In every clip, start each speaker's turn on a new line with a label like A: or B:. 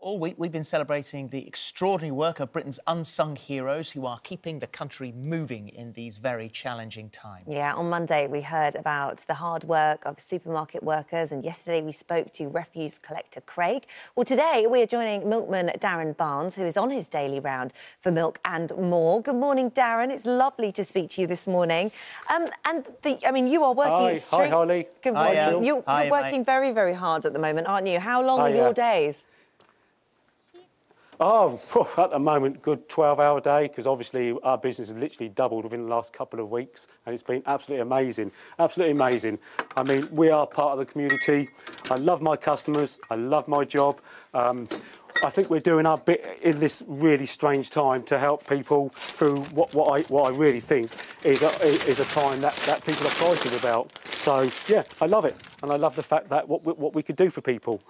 A: All week, we've been celebrating the extraordinary work of Britain's unsung heroes who are keeping the country moving in these very challenging times.
B: Yeah, on Monday we heard about the hard work of supermarket workers, and yesterday we spoke to refuse collector Craig. Well, today we are joining milkman Darren Barnes, who is on his daily round for milk and more. Good morning, Darren. It's lovely to speak to you this morning. Um, and the, I mean, you are working.
C: Hi,
B: extreme...
C: hi, Holly.
B: Good morning.
A: Al.
B: You're,
A: Hi,
B: you're working
A: mate.
B: very, very hard at the moment, aren't you? How long are your
C: Al.
B: days?
C: Oh, at the moment, good 12-hour day because obviously our business has literally doubled within the last couple of weeks, and it's been absolutely amazing, absolutely amazing. I mean, we are part of the community. I love my customers. I love my job. Um, I think we're doing our bit in this really strange time to help people through what, what I what I really think is a, is a time that, that people are frightened about. So yeah, I love it, and I love the fact that what what we could do for people.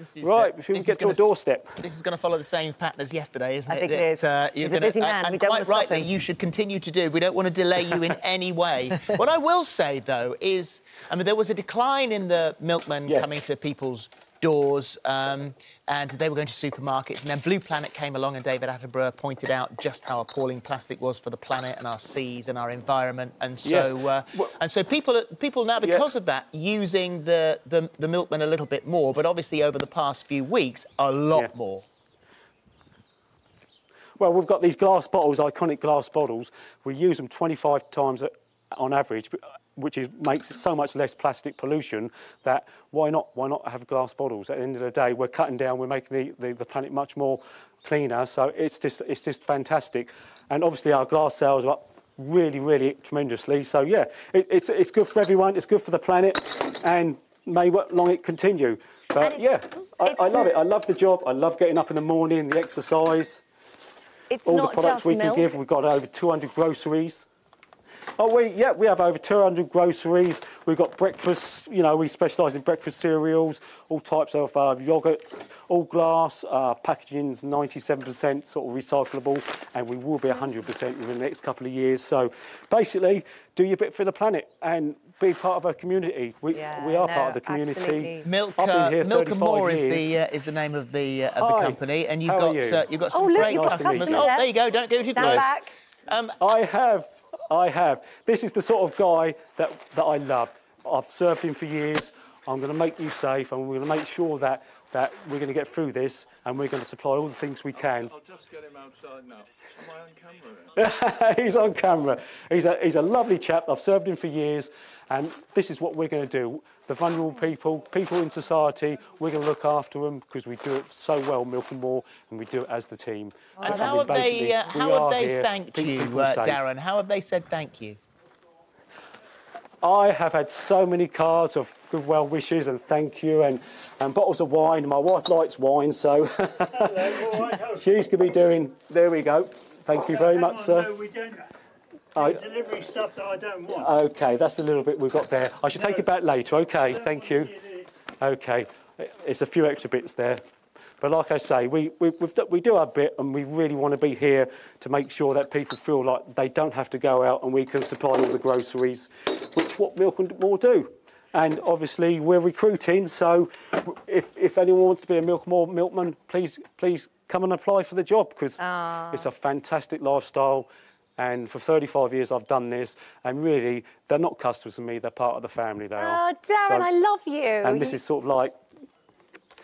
A: This is,
C: Right,
A: uh,
C: if we
A: this is
C: get to a
A: gonna
C: doorstep.
A: This is going to follow the same pattern as yesterday, isn't it?
B: I
A: it?
B: think it
A: That,
B: is.
A: uh,
B: He's
A: you're
B: a busy
A: gonna-
B: man.
A: And
B: We don't
A: quite
B: wanna stop
A: rightly,
B: him.
A: you should continue to do. We don't want to delay you in any way. What I will say, though, is, I mean, there was a decline in the milkmen
C: Yes.
A: coming to people's doors, um, and they were going to supermarkets. And then Blue Planet came along, and David Attenborough pointed out just how appalling plastic was for the planet and our seas and our environment. And so,
C: Yes.
A: uh,
C: Well-
A: and so people, people now, because of that, using the, the the milkman a little bit more. But obviously, over the past few weeks, a lot
C: Yeah.
A: more.
C: Well, we've got these glass bottles, iconic glass bottles. We use them 25 times on average, which is, makes so much less plastic pollution that why not? Why not have glass bottles? At the end of the day, we're cutting down, we're making the, the, the planet much more cleaner. So it's just, it's just fantastic. And obviously, our glass sales are up really, really tremendously. So yeah, it, it's, it's good for everyone, it's good for the planet, and may what long it continue. But yeah, I, I love it. I love the job. I love getting up in the morning, the exercise
B: It's
C: all the products
B: just
C: we
B: milk.
C: can give. We've got over 200 groceries. Oh, we yeah, we have over 200 groceries. We've got breakfast. You know, we specialise in breakfast cereals, all types of uh, yogurts, all glass. Uh, packaging's 97% sort of recyclable, and we will be 100% within the next couple of years. So, basically, do your bit for the planet and be part of a community. We,
B: Yeah,
C: we are
B: no,
C: part of the community.
B: absolutely.
A: Milk,
C: I've been
A: uh, Milk and
C: 35
A: More is the uh, is the name of the uh, of the
C: Hi.
A: company, and you've
C: How
A: got
C: you?
A: Uh, you've got some
B: Oh, look,
A: great
B: got
A: customers.
B: customers
A: Oh,
B: there.
A: there you go. Don't go too
B: Stand
A: close.
B: back.
A: Um,
C: I have, I have. This is the sort of guy that, that I love. I've served him for years. I'm going to make you safe, and we're going to make sure that, that we're going to get through this, and we're going to supply all the things we can.
D: I'll just get him outside now. Am I on camera?
C: he's on camera. He's a, he's a lovely chap. I've served him for years, and this is what we're going to do. The vulnerable people, people in society, we're going to look after them because we do it so well, Milk and More, and we do it as the team.
A: and
C: I
A: how
C: mean,
A: have they uh, how have
C: are
A: they
C: here to
A: thanked you, uh. Darren? How have they said thank you?
C: I have had so many cards of good well wishes and thank you and, and bottles of wine. My wife likes wine, so she's going to be doing. There we go. Thank you very much, sir.
E: No, we don't.
C: I-
E: Delivery stuff that I don't want.
C: Okay, that's a little bit we've got there. I should take it back later. Okay, thank you. Okay, it's a few extra bits there. But like I say, we, we, we do our bit and we really want to be here to make sure that people feel like they don't have to go out and we can supply all the groceries, what Milk and More do. And obviously we're recruiting, so if, if anyone wants to be a Milk and More milkman, please, please come and apply for the job because ah. it's a fantastic lifestyle. And for 35 years I've done this, and really, they're not customers of me, they're part of the family, they are.
B: Oh, Darren,
C: So-
B: I love you.
C: And this is sort of like,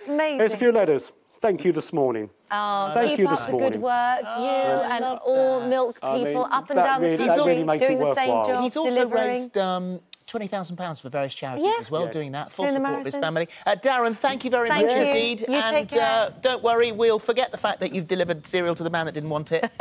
B: amazing.
C: here's a few letters. Thank you this morning.
B: Oh,
C: Thank
B: keep
C: you
B: up
C: this
B: the good
C: morning.
B: work. you and all
A: that.
B: milk
C: I
B: people
C: mean,
B: up and
C: that
B: down the country
C: really
B: doing the same
C: worthwhile.
B: job,
A: He's also
B: delivering.
A: raised um, twenty thousand pounds for various charities
B: Yeah.
A: as well,
C: Yeah.
A: doing that full
B: Doing the
A: support of his family. Uh, Darren, thank you very
B: Thank
A: much
B: you.
A: indeed,
B: You
A: and
B: take care.
A: Uh, don't worry, we'll forget the fact that you've delivered cereal to the man that didn't want it.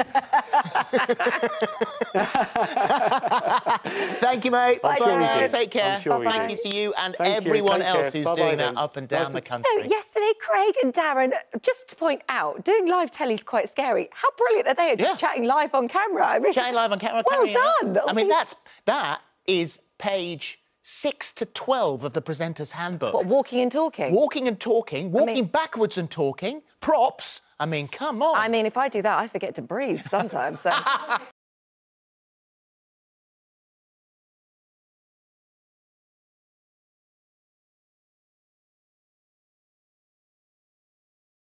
A: Thank you, mate.
B: Bye,
C: sure
A: now.
C: he.
A: Take care.
C: I'm sure
A: Thank you to you and
C: Thank
A: everyone
C: Take
A: else
C: care.
A: who's
C: Bye-bye
A: doing
C: then.
A: that up and down
C: Nice
A: the
C: to-
A: country.
B: So yesterday, Craig and Darren, just to point out, doing live telly is quite scary. How brilliant are they at just
A: Yeah.
B: chatting live on camera? I mean,
A: Chatting live on camera.
B: Well done.
A: I mean, that's that is page six to twelve of the presenter's handbook.
B: What, walking and talking?
A: Walking and talking, walking
B: mean-
A: backwards and talking, props. I mean, come on.
B: I mean, if I do that, I forget to breathe sometimes. So